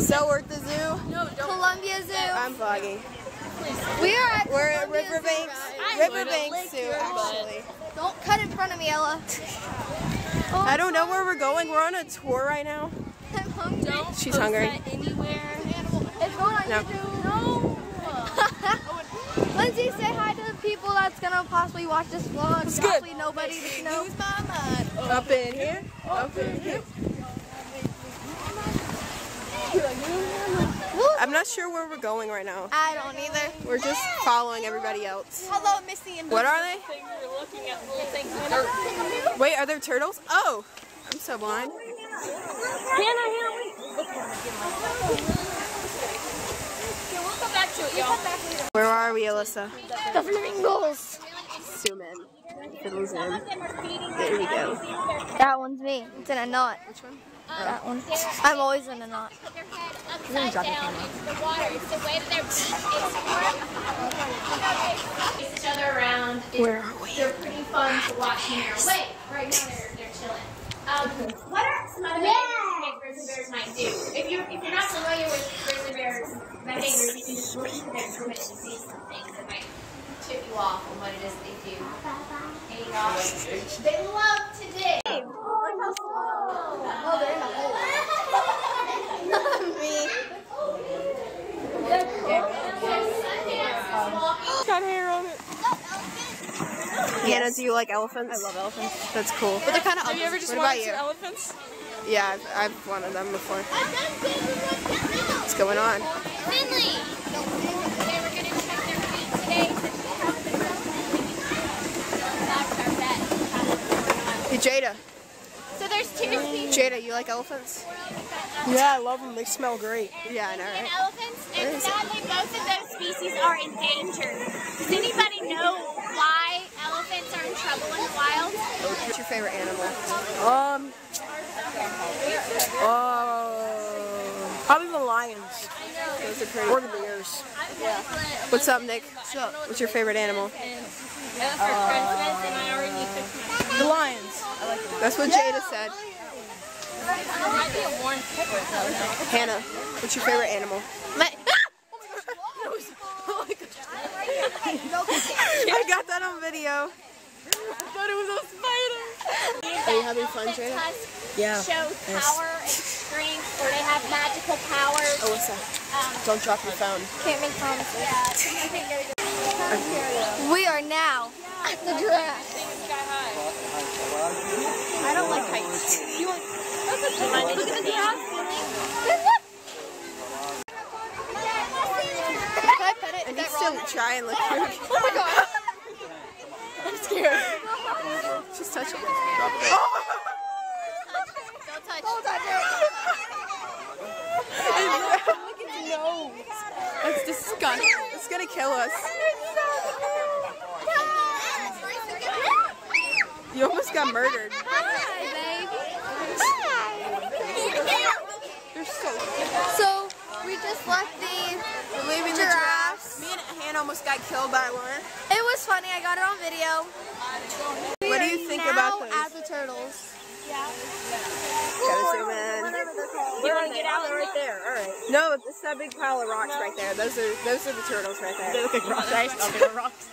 So we're at the zoo. Columbia Zoo. I'm Foggy. We are at We're at Columbia Zoo, Riverbanks. Riverbanks Zoo, actually. Don't cut in front of me, Ella. Oh, I don't know where we're going. We're on a tour right now. I'm hungry. She's hungry. anywhere. It's going on No. YouTube. No. Lindsay, say hi to the people that's gonna possibly watch this vlog. It's good. Possibly nobody that you know. Up in here. Up in here. I'm not sure where we're going right now. I don't either. We're just following everybody else. Hello, Missy and What are they? Looking at little things in dirt. Wait, are there turtles? Oh, I'm so blind. Hannah, Hannah, wait. Okay, we'll come back to it, y'all. Where are we, Alyssa? The flamingos. Zoom in. Fiddles in. There we go. That one's me. It's in a knot. Which one? That one. I'm always in a knot. put their head upside down into the water. It's the way that their beak is each other around. Where are we? They're pretty fun to watch in their way. Right now they're, they're chilling. Um, what are some other behaviors that grizzly bears might do? If you're, if you're not familiar with grizzly bears behaviors, you can just listen to their movement and see some things that might tip you off on what it is they do. Hey, y'all. They love to dig. Oh, they're in a hole. me. Got hair on it. Hannah, do you like elephants? I love elephants. That's cool. But they're kind of Have you ever just What about watched you? elephants? Yeah, I've, I've wanted them before. What's going on? Finley! They were going to check their feet today since they haven't been That's our vet. Hey, Jada. So there's two species Jada, you like elephants? Yeah, I love them. They smell great. Yeah, I know, of right? elephants, and sadly both of those species are endangered. Does anybody know why elephants are in trouble in the wild? What's your favorite animal? Um. Uh, probably the lions Those are pretty. or the bears. What's up, Nick? What's your favorite animal? The lions. That's what Jada said. Hannah, what's your favorite animal? I got that on video. Thought it was a spider. Are you having fun, Jada? Yeah. show power and strength, or they have magical powers. Alyssa, um, don't drop your phone. Can't make promises. We are now at the giraffe. I don't like heights. You want, look at the giraffe. Can I pet it? I Is need that wrong? to try and look through. Oh my god. I'm scared. Just touch it. Don't touch. Don't touch it. Look at his nose. That's disgusting. It's gonna kill us. You almost got murdered. Hi, baby. You're so So we just left the We're leaving the Giraffes. giraffes. Me and Hannah almost got killed by one. It was funny. I got it on video. What do you think about those? at the turtles? Gotta zoom in. You want to get out right there. All right. No, it's that big pile of rocks right there. Those are those are the turtles right there. They look like rocks. Nice. They're rocks.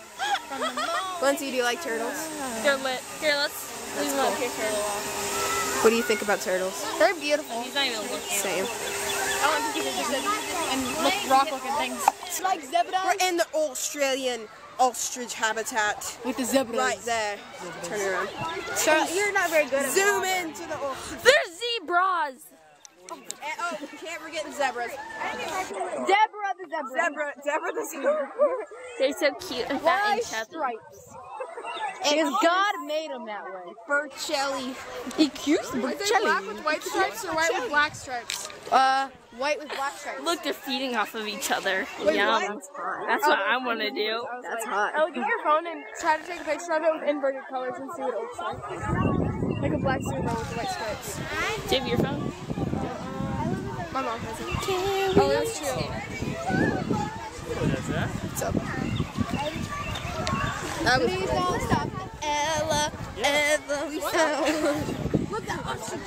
Lindsay, do you like turtles? They're lit. Here, let's leave them up here for a. What do you think about turtles? They're beautiful. He's not even looking. Same. I want to keep it just and look rock looking things. It's like zebras. We're in the Australian ostrich habitat. With the zebras. Right there. Turn it around. So you're not very good at Zoom in to the ostrich. They're zebras. And, oh, we can't forget the zebras. Deborah the zebra. Zebra, Zebra the zebra. They're so cute with that in chest. Because God made them that way. Burchelli. Excuse me. black with white stripes or white with black stripes? Uh, white with black stripes. Look, they're feeding off of each other. Yum. That's what I want to do. That's hot. Oh, get your phone and try to take a picture of it with inverted colors and see what it looks like. Like a black zebra with white stripes. Do you have your phone? My mom has it. Oh, that's true. What's up? That was Please don't stop. Ella, Ella, we found. Look at ostrich.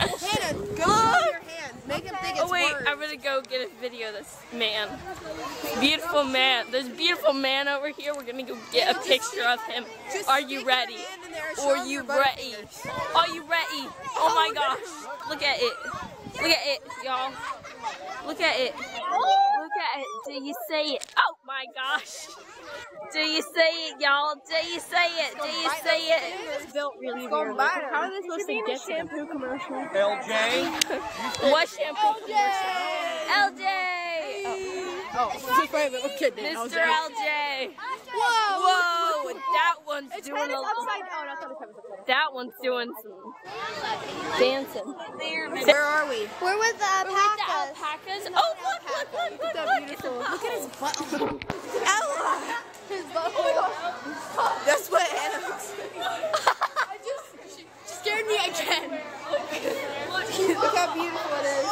Hannah, go with your hand. Make him think Oh wait, words. I'm gonna go get a video of this man. Beautiful man. This beautiful man over here. We're gonna go get a picture of him. Are you ready? hand in there and show Are you ready? Are you ready? Oh my oh, gosh. Look at it. Look at it, y'all. Look at it. Look at it. Do you see it? Oh my gosh. Do you see it, y'all? Do you see it? Do you see it? It's built really weird. How are they supposed to get to? Shampoo commercial. LJ. What shampoo? Commercial? LJ. Oh, just wait a minute. Okay, then. Mr. LJ. Whoa! Whoa, that one's doing a upside down. I thought upside That one's doing some dancing. Where are we? We're with the alpacas. Alpacas. Oh, look, look, look, look, look. It's a Look at his butt. Ella! His butt. That's what Anna looks like. She scared me again. Look how beautiful it is.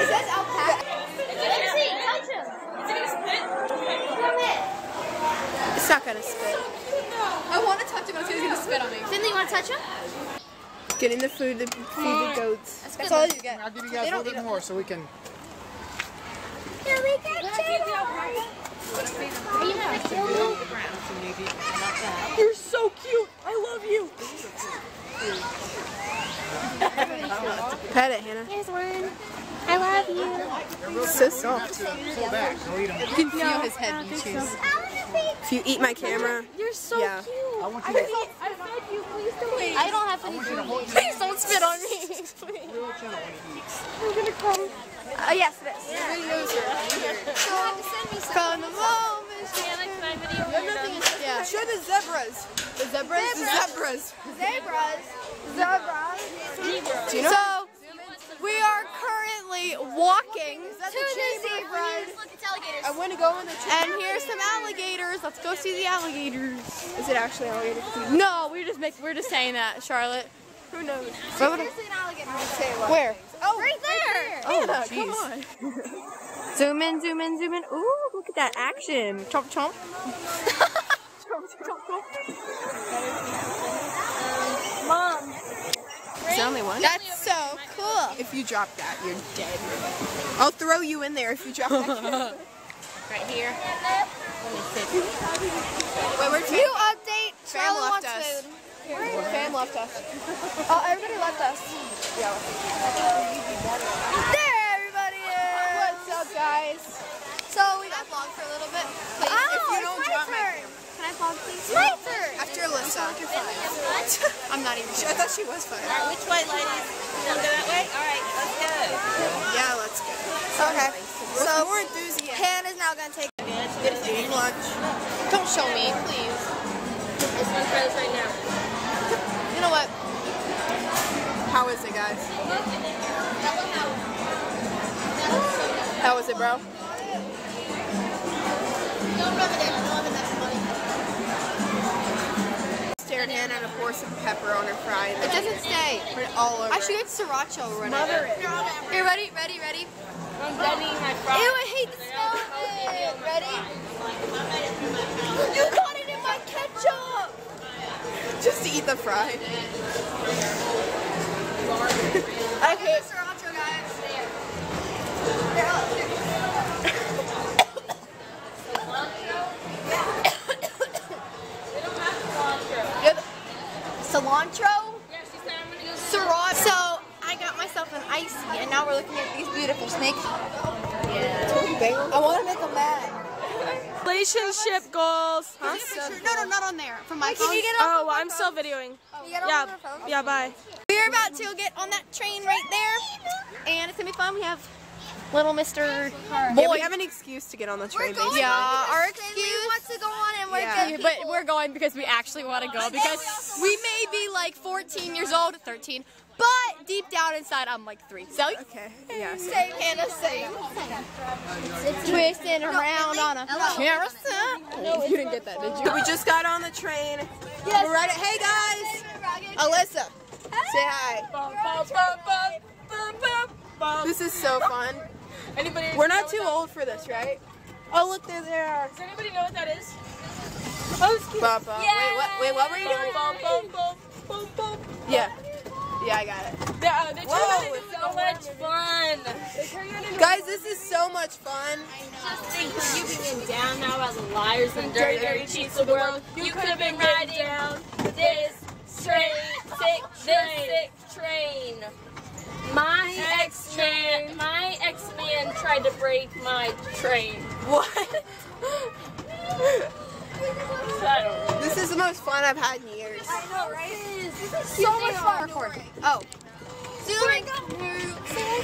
It says alpaca. It's not gonna spit. I want to touch him, but he's gonna spit on me. Finley, you want to touch him? Getting the food to feed the goats. That's all you get. I'll give you guys a little bit more so we can. Here we go. You're so cute. I love you. Pet it, Hannah. Here's one. I love you. So soft. Pull back. Don't eat them. You can feel his head when you choose. If you eat my camera, You're so yeah. cute. I want you to I fed you. Please don't. I don't have any food. Please don't spit on me. real chin gonna come. Oh, yes, it is. So you have to send me some. From the moment. Yeah. Show the zebras. The zebras? The zebras. Zebras. Zebras. Do you know? So, we are currently walking To the zebras. Look. I want to go in the And here's some alligators. Let's go see the alligators. Is it actually alligator food? No, we're just make we're just saying that, Charlotte. Who knows? Seriously, an alligator. Where? Oh, right there. Oh, Anna, jeez. come on. zoom in, zoom in, zoom in. Ooh, look at that action. Chomp chomp. Mom. It's the only one. That's so cool. If you drop that, you're dead. I'll throw you in there if you drop that. Right here. Wait, where'd New update. Fam Charlotte left us. food. Fam left us. Oh, everybody left us. Yeah. There, everybody is. What's up, guys? So we got vlog for a little bit. Please, oh, if you oh, don't my drop my turn. Can I vlog, please? My. After Alyssa. I'm not even sure. I thought she was fine. Alright, which way, ladies? Wanna go that way? All right, let's go. Yeah, let's go. Okay. So So more enthusiasm. is now gonna take. Eat lunch. Don't show me, please. This one's for us right now. You know what? How is it, guys? How was it, bro? Stared Hannah and pour some pepper on her fry. It doesn't stay. Put it all over. I should get sriracha or whatever. Mother it. Here, ready, ready, ready. I'm getting my Ew. I hate the smell of it. Ready? You got it in my ketchup. Just to eat the fry. Want to make them mad. Relationship goals. Huh? No, no, not on there. From my oh, Can you get phone. Oh, well, I'm still videoing. You get Yeah, phone? yeah, bye. We're about to get on that train right there, and it's gonna be fun. We have little Mr. Yeah, Boy. we have an excuse to get on the train. We're going. Yeah, our excuse wants to go on, and we're Yeah. good But we're going because we actually want to go because we may be like 14 years old, 13, but deep down inside I'm like three. So Okay. Yeah. Same, Hannah, same. Twisting around on a carousel. No, You didn't get that, did you? We just got on the train. We're right at, hey guys! Alyssa, say hi. This is so fun. Anybody? We're not too old for this, right? Oh, look, they're there. Does anybody know what that is? Oh, it's cute. Bum, bum. Wait, what? Wait, what were you doing? Bum, bum, bum, bum, bum. Yeah. Yeah, I got it. Uh, Whoa, it's so much fun. Guys, this is so much fun. Just think when you being down now about the liars and dirty, dirty cheats of the world, you could have been riding down break my train. What? So I don't know. This is the most fun I've had in years. I know, right? This is oh. So much fun. Oh. Zooming.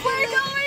We're going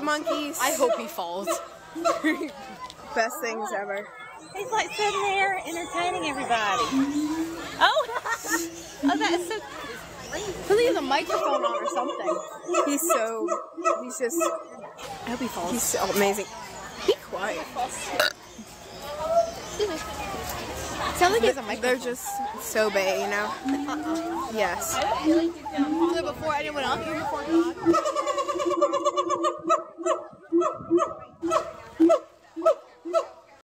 the monkeys. I hope he falls. Best things ever. He's like sitting there entertaining everybody. Oh, oh, that's so. Because he has a microphone on or something. He's so, he's just, I hope he falls. he's so amazing. Be quiet. Sounds like he has a microphone. They're just so big, you know? Uh-uh. Yes. So before anyone else, you're before God. No, no, no.